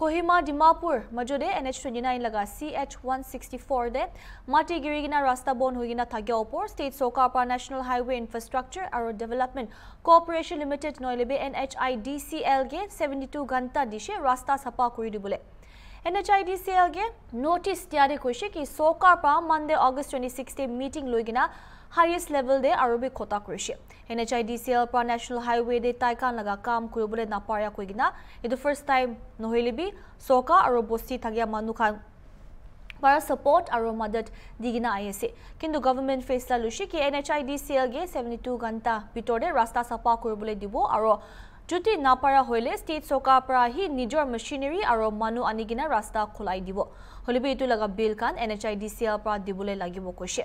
Kohima Dimapur majode NH29 laga CH164 de mati girigina rasta bon hoigina thagya opor state sokar pa national highway infrastructure aro development corporation limited noilebe NHIDCL ge 72 ghanta dishe rasta sapa kuri dibule NHIDCL ge notice tiare koise ki sokar pa monday august 26 te meeting loigina highest level de arobe khota kurishe NHIDCL pra national highway de taikan laga kam kuribole na parya koigina itu first time nohilibi soka aro bosti thagya manu khan para support aro madad digina ayese kintu government faisla lushi ki NHIDCL ge 72 ঘণ্টা ভিতৰতে ৰাস্তা চাফা কৰিবলৈ দিব আৰু যদি নাপাৰা হ'লে state চৰকাৰৰ পৰা আহি নিজৰ মেচিনেৰী আৰু মানুহ আনি কিনে ৰাস্তা খোলাই দিব। হ'লেবি এইটো লগা bill Khan N H I D C এৰ পৰা দিবলৈ লাগিব কৈছে।